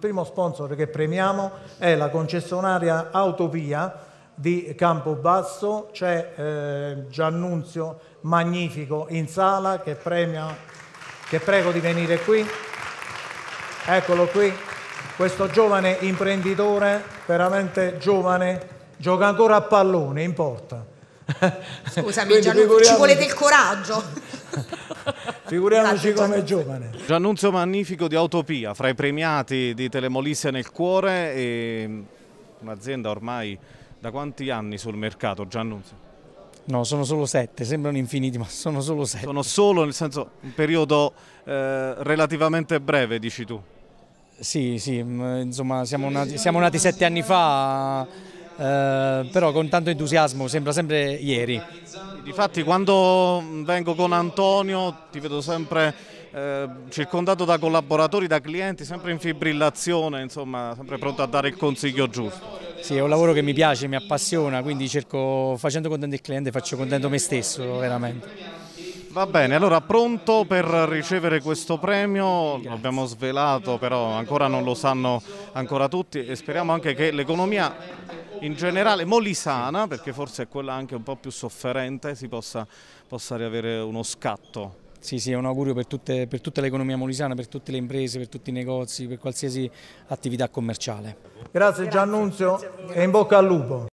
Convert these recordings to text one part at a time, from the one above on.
primo sponsor che premiamo è la concessionaria Autovia di Campobasso, c'è eh, Giannunzio Magnifico in sala che premia, che prego di venire qui. Eccolo qui, questo giovane imprenditore, veramente giovane, gioca ancora a pallone, in porta. Scusami Giannunzio, ci volete il coraggio? Figuriamoci come giovane. Giannunzio Magnifico di Autopia, fra i premiati di Telemolise nel cuore e un'azienda ormai da quanti anni sul mercato, Giannunzio? No, sono solo sette, sembrano infiniti, ma sono solo sette. Sono solo, nel senso, un periodo eh, relativamente breve, dici tu? Sì, sì, mm, insomma, siamo nati, siamo nati sette anni fa, eh, però con tanto entusiasmo, sembra sempre ieri. Difatti, quando vengo con Antonio, ti vedo sempre eh, circondato da collaboratori, da clienti, sempre in fibrillazione, insomma, sempre pronto a dare il consiglio giusto. Sì, è un lavoro che mi piace, mi appassiona, quindi cerco, facendo contento il cliente, faccio contento me stesso, veramente. Va bene, allora pronto per ricevere questo premio, l'abbiamo svelato però ancora non lo sanno ancora tutti e speriamo anche che l'economia in generale molisana, perché forse è quella anche un po' più sofferente, si possa, possa riavere uno scatto. Sì, sì, è un augurio per, tutte, per tutta l'economia molisana, per tutte le imprese, per tutti i negozi, per qualsiasi attività commerciale. Grazie Giannunzio e in bocca al lupo.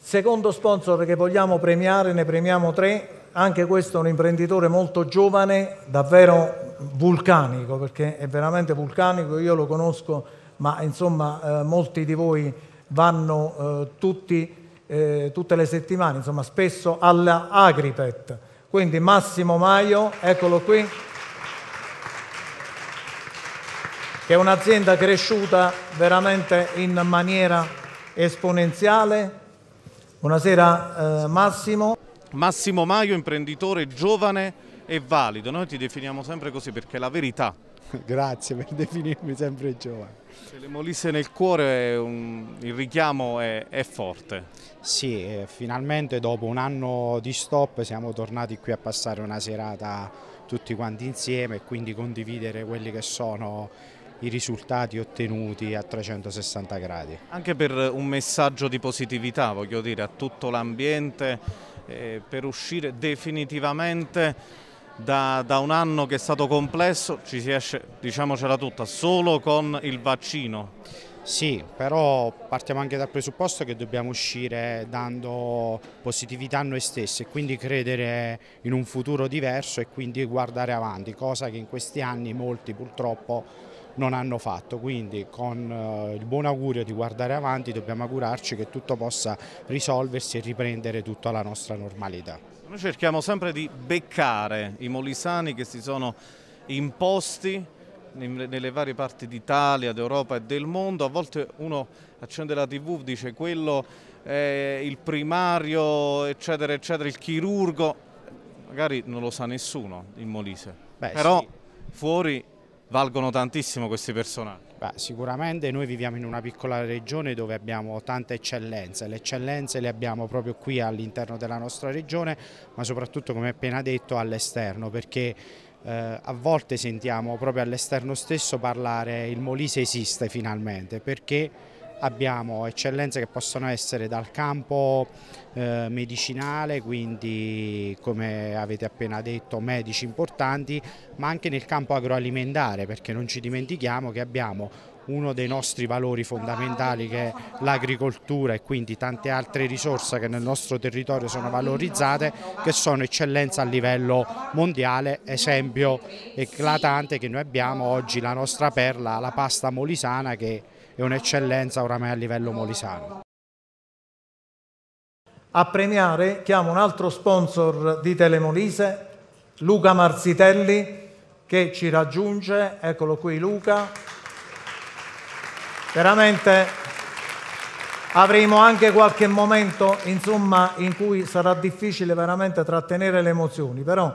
Secondo sponsor che vogliamo premiare, ne premiamo tre, anche questo è un imprenditore molto giovane, davvero vulcanico, perché è veramente vulcanico, io lo conosco, ma insomma eh, molti di voi vanno eh, tutti, eh, tutte le settimane, insomma spesso alla Agripet quindi Massimo Maio, eccolo qui, che è un'azienda cresciuta veramente in maniera esponenziale. Buonasera eh, Massimo. Massimo Maio, imprenditore giovane e valido. Noi ti definiamo sempre così perché è la verità. Grazie per definirmi sempre giovane. Se le molisse nel cuore un, il richiamo è, è forte. Sì, eh, finalmente dopo un anno di stop siamo tornati qui a passare una serata tutti quanti insieme e quindi condividere quelli che sono i risultati ottenuti a 360 gradi. Anche per un messaggio di positività, voglio dire, a tutto l'ambiente, eh, per uscire definitivamente da, da, un anno che è stato complesso, ci si esce, diciamocela tutta, solo con il vaccino. Sì, però partiamo anche dal presupposto che dobbiamo uscire dando positività a noi stessi e quindi credere in un futuro diverso e quindi guardare avanti, cosa che in questi anni molti purtroppo non hanno fatto, quindi con eh, il buon augurio di guardare avanti dobbiamo augurarci che tutto possa risolversi e riprendere tutta la nostra normalità. Noi cerchiamo sempre di beccare i molisani che si sono imposti nelle varie parti d'Italia, d'Europa e del mondo, a volte uno accende la tv, dice quello è il primario, eccetera, eccetera, il chirurgo, magari non lo sa nessuno in Molise, Beh, però sì. fuori valgono tantissimo questi personaggi. Beh, sicuramente noi viviamo in una piccola regione dove abbiamo tante eccellenze, le eccellenze le abbiamo proprio qui all'interno della nostra regione, ma soprattutto come appena detto all'esterno, perché eh, a volte sentiamo proprio all'esterno stesso parlare il Molise esiste finalmente perché abbiamo eccellenze che possono essere dal campo eh, medicinale, quindi come avete appena detto medici importanti, ma anche nel campo agroalimentare perché non ci dimentichiamo che abbiamo uno dei nostri valori fondamentali che è l'agricoltura e quindi tante altre risorse che nel nostro territorio sono valorizzate che sono eccellenza a livello mondiale, esempio eclatante che noi abbiamo oggi la nostra perla, la pasta molisana che è un'eccellenza oramai a livello molisano. A premiare chiamo un altro sponsor di Telemolise, Luca Marzitelli, che ci raggiunge, eccolo qui Luca. Veramente avremo anche qualche momento insomma, in cui sarà difficile veramente trattenere le emozioni, però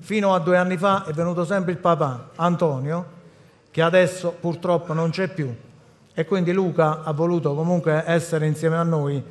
fino a due anni fa è venuto sempre il papà Antonio, che adesso purtroppo non c'è più, e quindi Luca ha voluto comunque essere insieme a noi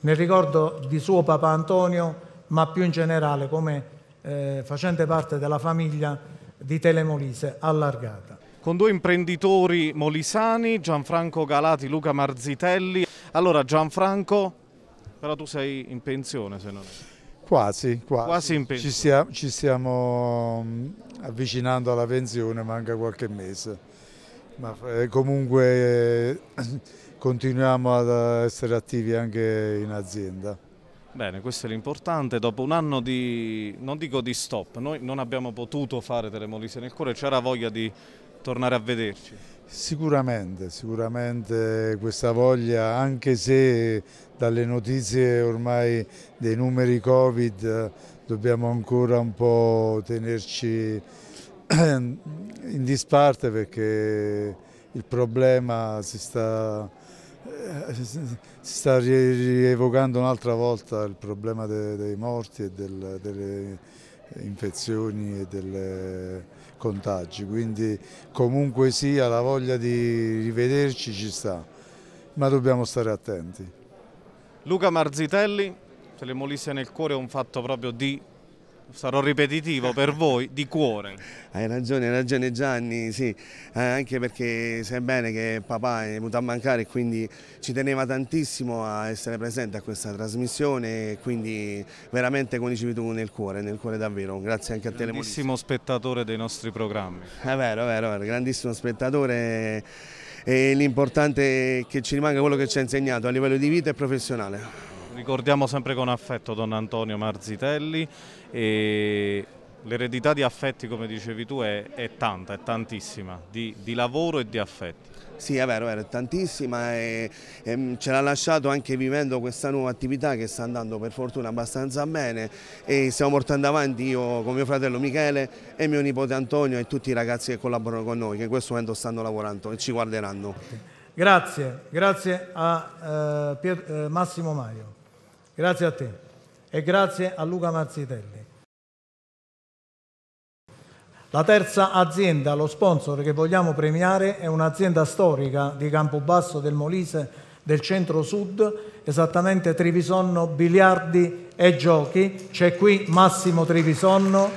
nel ricordo di suo papà Antonio, ma più in generale come eh, facente parte della famiglia di Telemolise allargata. con due imprenditori molisani, Gianfranco Galati, Luca Marzitelli. Allora Gianfranco, però tu sei in pensione se non è. Quasi, quasi. quasi in pensione. Ci, stia, ci stiamo mm, avvicinando alla pensione, manca qualche mese. Ma eh, comunque eh, continuiamo ad essere attivi anche in azienda. Bene, questo è l'importante. Dopo un anno di, non dico di stop, noi non abbiamo potuto fare Telemolise nel cuore, c'era voglia di tornare a vederci? Sicuramente, sicuramente questa voglia, anche se dalle notizie ormai dei numeri Covid dobbiamo ancora un po' tenerci in disparte perché il problema si sta, si sta rievocando un'altra volta, il problema dei, dei morti e del, delle infezioni e delle contagi, quindi comunque sia la voglia di rivederci ci sta, ma dobbiamo stare attenti. Luca Marzitelli, se le molisse nel cuore è un fatto proprio di sarò ripetitivo per voi, di cuore. Hai ragione, hai ragione Gianni, sì, eh, anche perché sai bene che papà è venuto a mancare e quindi ci teneva tantissimo a essere presente a questa trasmissione e quindi veramente come dicevi tu nel cuore, nel cuore davvero, grazie anche a te. Grandissimo spettatore dei nostri programmi. È vero, è vero, è vero grandissimo spettatore e l'importante è che ci rimanga quello che ci ha insegnato a livello di vita e professionale. Ricordiamo sempre con affetto Don Antonio Marzitelli e l'eredità di affetti, come dicevi tu, è, è tanta, è tantissima, di, di, lavoro e di affetti. Sì, è vero, è tantissima e, e ce l'ha lasciato anche vivendo questa nuova attività che sta andando per fortuna abbastanza bene e stiamo portando avanti io con mio fratello Michele e mio nipote Antonio e tutti i ragazzi che collaborano con noi, che in questo momento stanno lavorando e ci guarderanno. Grazie, grazie a eh, eh, Massimo Maio, grazie a te e grazie a Luca Marzitelli. La terza azienda, lo sponsor che vogliamo premiare, è un'azienda storica di Campobasso del Molise del centro-sud, esattamente Trivisonno Biliardi e Giochi. C'è qui Massimo Trivisonno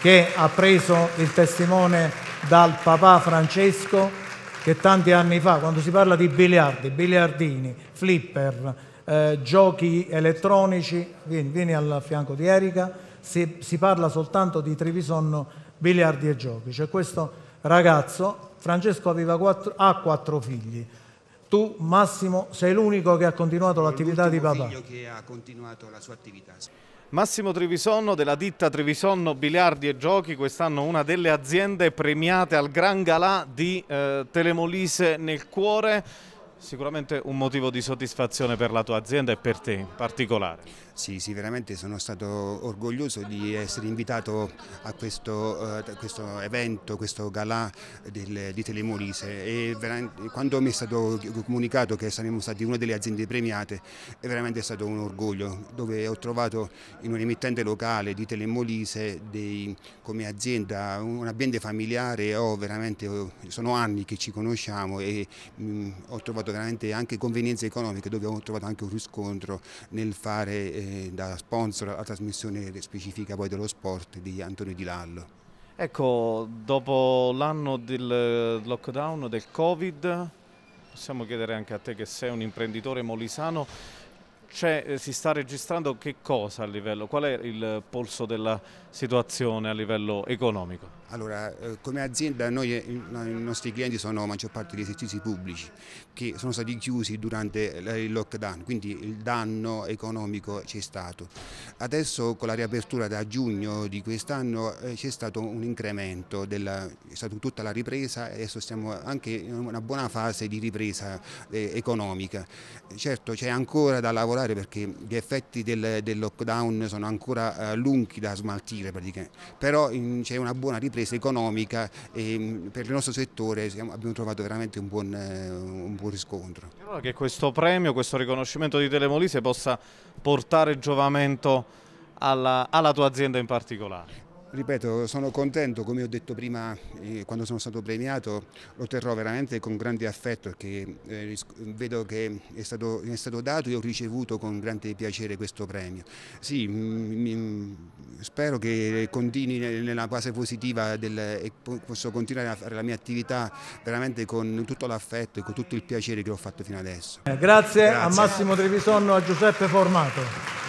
che ha preso il testimone dal papà Francesco che tanti anni fa, quando si parla di biliardi, biliardini, flipper, eh, giochi elettronici, vieni, vieni al fianco di Erika, si, si parla soltanto di Trivisonno biliardi e giochi. C'è questo ragazzo, Francesco quattro, ha quattro figli. Tu, Massimo, sei l'unico che ha continuato l'attività di papà. figlio che ha continuato la sua attività. Massimo Trevisonno della ditta Trevisonno Biliardi e Giochi, quest'anno una delle aziende premiate al Gran Galà di eh, Telemolise nel cuore. Sicuramente un motivo di soddisfazione per la tua azienda e per te in particolare. Sì, sì, veramente sono stato orgoglioso di essere invitato a questo, uh, questo evento, questo galà del, di Telemolise. E quando mi è stato comunicato che saremmo stati una delle aziende premiate è veramente stato un orgoglio dove ho trovato in un emittente locale di Telemolise dei, come azienda, un'ambiente familiare, ho veramente, sono anni che ci conosciamo e mh, mm, ho trovato veramente anche convenienze economiche dove ho trovato anche un riscontro nel fare da sponsor alla trasmissione specifica poi dello sport di Antonio Di Lallo. Ecco, dopo l'anno del lockdown, del Covid, possiamo chiedere anche a te che sei un imprenditore molisano, eh, si sta registrando che cosa a livello, qual è il polso della situazione a livello economico? Allora, eh, come azienda noi, eh, i nostri clienti sono la maggior parte di esercizi pubblici che sono stati chiusi durante il lockdown, quindi il danno economico c'è stato. Adesso con la riapertura da giugno di quest'anno c'è stato un incremento, della, è stata tutta la ripresa e adesso stiamo anche in una buona fase di ripresa economica. Certo c'è ancora da lavorare perché gli effetti del, del lockdown sono ancora lunghi da smaltire però c'è una buona ripresa economica e per il nostro settore abbiamo trovato veramente un buon, eh, un buon riscontro. Allora che questo premio, questo riconoscimento di Telemolise possa portare giovamento alla, alla tua azienda in particolare? Ripeto, sono contento, come ho detto prima eh, quando sono stato premiato, lo terrò veramente con grande affetto perché eh, vedo che è stato, è stato, dato e ho ricevuto con grande piacere questo premio. Sì, mi, spero che continui nella fase positiva del, e posso continuare a fare la mia attività veramente con tutto l'affetto e con tutto il piacere che ho fatto fino adesso. Grazie, Grazie. a Massimo Trevisonno e a Giuseppe Formato.